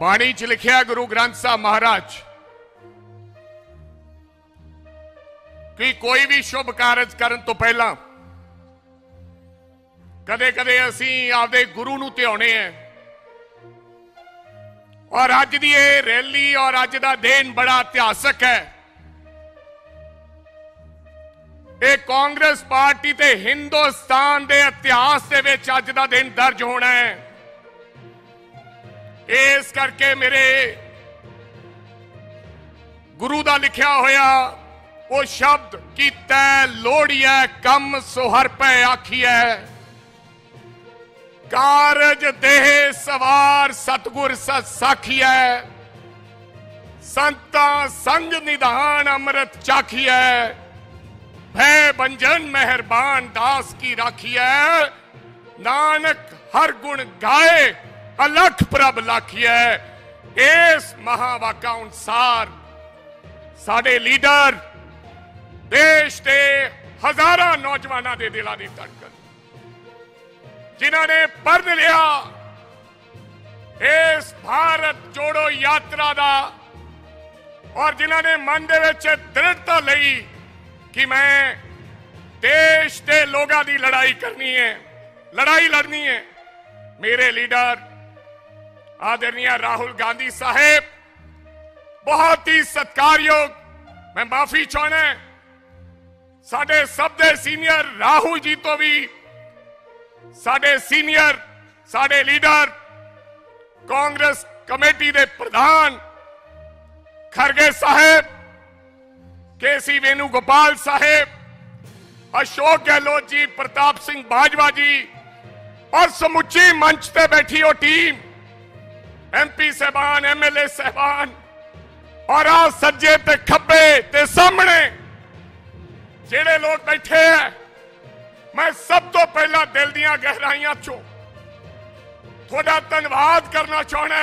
ਬਾਣੀ 'ਚ ਲਿਖਿਆ ਗੁਰੂ ਗ੍ਰੰਥ ਸਾਹਿਬ ਮਹਾਰਾਜ, ਕਿ ਕੋਈ ਵੀ ਸ਼ੁਭ ਕਾਰਜ ਕਰਨ ਤੋਂ ਪਹਿਲਾਂ ਕਦੇ ਕਦੇ ਅਸੀਂ ਆਪਦੇ ਗੁਰੂ ਨੂੰ ਧਿਆਉਣੇ ਆ। ਔਰ ਅੱਜ ਦੀ ਇਹ ਰੈਲੀ ਔਰ ਅੱਜ ਦਾ ਦਿਨ ਬੜਾ ਇਤਿਹਾਸਕ ਹੈ। ਇਹ ਕਾਂਗਰਸ ਪਾਰਟੀ ਤੇ ਹਿੰਦੁਸਤਾਨ ਦੇ ਇਤਿਹਾਸ ਦੇ ਵਿੱਚ ਅੱਜ ਦਾ ਦਿਨ ਦਰਜ ਹੋਣਾ ਹੈ। ਇਸ ਕਰਕੇ ਮੇਰੇ ਗੁਰੂ ਦਾ ਲਿਖਿਆ ਹੋਇਆ ਉਹ ਸ਼ਬਦ ਕੀਤਾ ਲੋੜੀਐ ਕੰਮ ਸੁਹਰ ਪੈ ਆਖੀਐ ਕਾਰਜ ਦੇਹ ਸਵਾਰ ਸਤਗੁਰ ਸਤ ਸਾਖੀਐ ਸੰਤਾਂ ਸੰਗ ਨਿਧਾਨ ਅੰਮ੍ਰਿਤ ਚਾਖੀਐ ਭੈ ਬੰਜਨ ਮਿਹਰਬਾਨ ਦਾਸ ਕੀ ਰਾਖੀਐ ਨਾਨਕ ਹਰ ਗੁਣ ਗਾਏ ਅਲਖ ਪ੍ਰਭ ਲਾਖੀਐ ਇਸ ਮਹਾਵਾਕਾ ਅਨੁਸਾਰ ਸਾਡੇ ਲੀਡਰ ਦੇਸ਼ ਦੇ ਹਜ਼ਾਰਾਂ ਨੌਜਵਾਨਾਂ ਦੇ ਦਿਲਾਂ ਦੀ ਧੜਕਨ ਜਿਨ੍ਹਾਂ ਨੇ ਪੜ੍ਹ ਲਿਆ ਇਸ ਭਾਰਤ ਜੋੜੋ ਯਾਤਰਾ ਦਾ ਔਰ ਜਿਨ੍ਹਾਂ ਨੇ ਮਨ ਦੇ ਵਿੱਚ ਦ੍ਰਿੜਤਾ ਲਈ ਕਿ ਮੈਂ ਦੇਸ਼ ਦੇ ਲੋਕਾਂ ਦੀ ਲੜਾਈ ਕਰਨੀ ਹੈ ਲੜਾਈ ਲੜਨੀ ਹੈ ਮੇਰੇ ਲੀਡਰ आदरणीय राहुल गांधी साहेब, बहुत ही सत्कार योग मैं माफ़ी चाहना साढ़े सब दे सीनियर राहुल जी तो भी साढ़े सीनियर साढ़े लीडर, कांग्रेस कमेटी के प्रधान, खरगे साहेब के सी वेणुगोपाल साहेब, अशोक गहलोत जी, प्रताप सिंह बाजवा जी, और समुची मंच से बैठी हो टीम। ਐਮਪੀ ਸਹਿਬਾਨ ਐਮਐਲਏ ਸਹਿਬਾਨ ਔਰ ਆ ਸੱਜੇ ਤੇ ਖੱਬੇ ਤੇ ਸਾਹਮਣੇ ਜਿਹੜੇ ਲੋਕ ਬੈਠੇ ਆ ਮੈਂ ਸਭ ਤੋਂ ਪਹਿਲਾਂ ਦਿਲ ਦੀਆਂ ਗਹਿਰਾਈਆਂ ਚੋਂ ਤੁਹਾਡਾ ਧੰਨਵਾਦ ਕਰਨਾ ਚਾਹਣਾ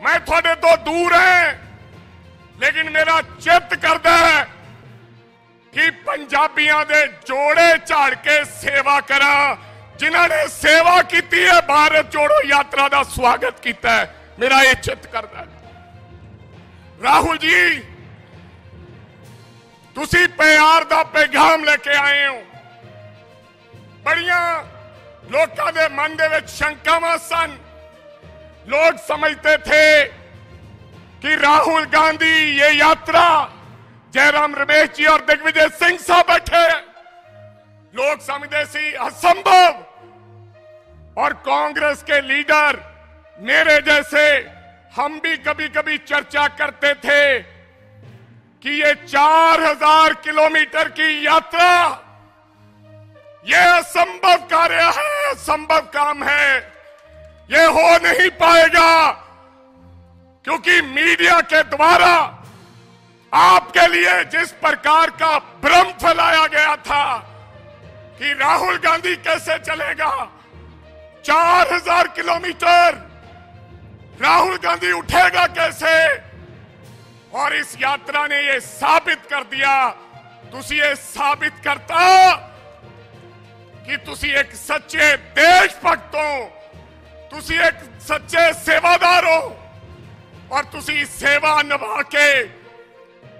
ਮੈਂ ਤੁਹਾਡੇ ਤੋਂ ਦੂਰ ਹਾਂ ਲੇਕਿਨ ਮੇਰਾ ਚਿੱਤ ਕਰਦਾ ਹੈ ਕਿ ਪੰਜਾਬੀਆਂ ਦੇ ਜੋੜੇ ਝਾੜ ਕੇ ਸੇਵਾ ਕਰਾਂ ਜਿਨ੍ਹਾਂ ਨੇ ਸੇਵਾ ਕੀਤੀ ਹੈ ਭਾਰਤ ਜੋੜੋ ਯਾਤਰਾ ਦਾ ਸਵਾਗਤ ਕੀਤਾ ਹੈ ਮੇਰਾ ਇਹ ਚਿੱਤ ਕਰਦਾ ਹੈ ਰਾਹੁਲ ਜੀ ਤੁਸੀਂ ਪਿਆਰ ਦਾ ਪੈਗਾਮ ਲੈ ਕੇ ਆਏ ਹੋ ਬੜੀਆਂ ਲੋਕਾਂ ਦੇ ਮਨ ਦੇ ਵਿੱਚ ਸ਼ੰਕਾਵਾਂ ਸਨ ਲੋਕ ਸਮਝਦੇ ਥੇ कि राहुल गांधी ये यात्रा जयराम रमेश जी और दिग्विजय सिंह साहब बैठे लोग समझते सी असंभव और कांग्रेस के लीडर मेरे जैसे हम भी कभी कभी चर्चा करते थे कि ये चार हज़ार किलोमीटर की यात्रा, ये असंभव कार्य है, असंभव काम है। ये हो नहीं पाएगा, क्योंकि मीडिया के द्वारा आपके लिए जिस प्रकार का भ्रम फैलाया गया था कि राहुल गांधी कैसे चलेगा चार हज़ार किलोमीटर। राहुल गांधी उठेगा कैसे? और इस यात्रा ने यह साबित कर दिया। तुसी ये साबित करता कि तुसी एक सच्चे देशभक्त हो। तुसी एक सच्चे सेवादार हो। और तुसी सेवा निभा के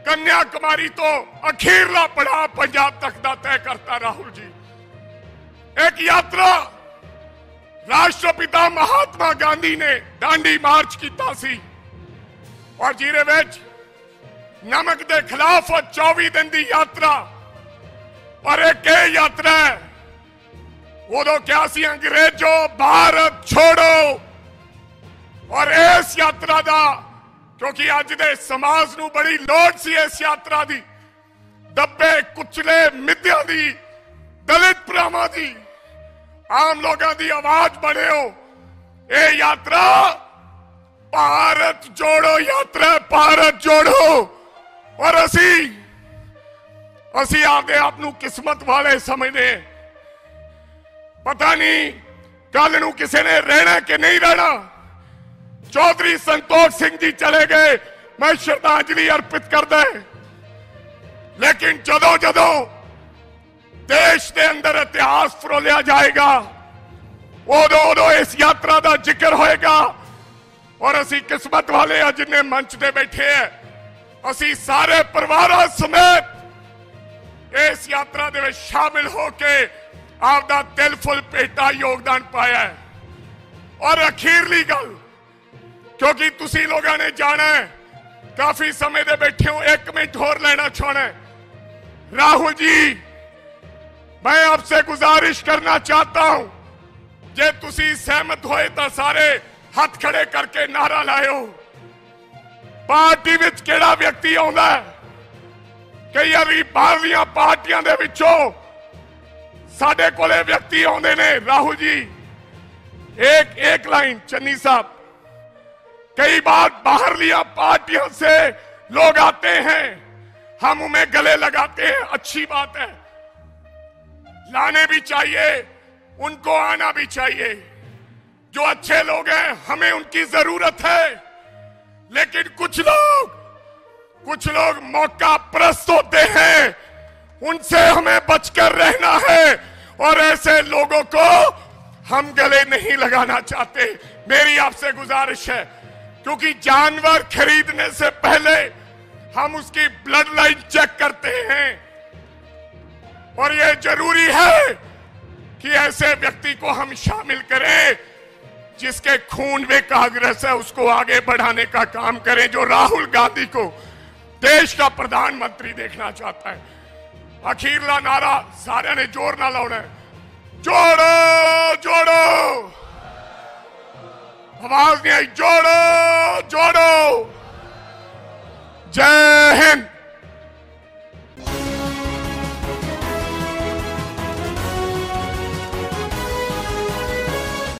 कन्याकुमारी तो अखीरला पड़ा पंजाब तक का तय करता राहुल जी। एक यात्रा राष्ट्रपिता महात्मा गांधी ने दांडी मार्च की तासी। और जीरे विच नमक के खिलाफ और चौबी दिन की यात्रा। और एक यात्रा है। उदो क्या अंग्रेजो, भारत छोड़ो। और इस यात्रा का क्योंकि अज के समाज न बड़ी लौड़ सी इस यात्रा की दबे कुचले मिद्या दलित भ्रावान की ਆਮ ਲੋਕਾਂ ਦੀ ਆਵਾਜ਼ ਬਣਿਓ ਇਹ ਯਾਤਰਾ ਭਾਰਤ ਜੋੜੋ ਯਾਤਰਾ ਭਾਰਤ ਜੋੜੋ ਔਰ ਅਸੀਂ ਅਸੀਂ ਆਪਦੇ ਆਪ ਨੂੰ ਕਿਸਮਤ ਵਾਲੇ ਸਮਝਦੇ ਪਤਾ ਨਹੀਂ ਕੱਲ ਨੂੰ ਕਿਸੇ ਨੇ ਰਹਿਣਾ ਕਿ ਨਹੀਂ ਰਹਿਣਾ ਚੌਧਰੀ ਸੰਤੋਖ ਸਿੰਘ ਜੀ ਚਲੇ ਗਏ ਮੈਂ ਸ਼ਰਧਾਂਜਲੀ ਅਰਪਿਤ ਕਰਦਾ ਲੇਕਿਨ ਜਦੋਂ ਜਦੋਂ देश के अंदर इतिहास फरोलिया जाएगा। उदो उदो इस यात्रा का ज़िक्र होगा और असी किस्मत वाले आज ने मंच से बैठे है। असी सारे परिवार समेत इस यात्रा के शामिल होके आपका दिल फुल भेटा योगदान पाया है। और अखीरली गल, क्योंकि तुम लोग ने जाना है, काफ़ी समय से बैठे हो, एक मिनट होर लेना चाहना है। राहुल जी जी मैं आपसे गुजारिश करना चाहता हूं ਜੇ ਤੁਸੀਂ ਸਹਿਮਤ ਹੋਏ ਤਾਂ ਸਾਰੇ ਹੱਥ ਖੜੇ ਕਰਕੇ ਨਾਰਾ ਲਾਇਓ ਪਾਰਟੀ ਵਿੱਚ ਕਿਹੜਾ ਵਿਅਕਤੀ ਆਉਂਦਾ ਹੈ ਕਈ ਵਾਰੀ ਬਾਹਰਲੀਆਂ ਪਾਰਟੀਆਂ ਦੇ ਵਿੱਚੋਂ ਸਾਡੇ ਕੋਲੇ ਵਿਅਕਤੀ ਆਉਂਦੇ ਨੇ ਰਾਹੁਲ ਜੀ एक एक लाइन चन्नी साहब कई बार बाहरलिया पार्टियों से लोग आते हैं हम उन्हें गले लगाते हैं अच्छी बात है लाने भी चाहिए, उनको आना भी चाहिए। जो अच्छे लोग हैं, हमें उनकी ज़रूरत है। लेकिन कुछ लोग कुछ लोग मौका प्रस्त होते हैं। उनसे हमें बचकर रहना है। और ऐसे लोगों को हम गले नहीं लगाना चाहते। मेरी आपसे गुजारिश है, क्योंकि जानवर खरीदने से पहले हम उसकी ब्लड लाइन चेक करते हैं। और यह ज़रूरी है कि ऐसे व्यक्ति को हम शामिल करें, जिसके खून में कांग्रेस है, उसको आगे बढ़ाने का काम करें, जो राहुल गांधी को देश का प्रधानमंत्री देखना चाहता है। अखीरला नारा सारे ने ज़ोर ना लाना है। जोड़ो जोड़ो! आवाज़ नहीं आई। जोड़ो जोड़ो! जय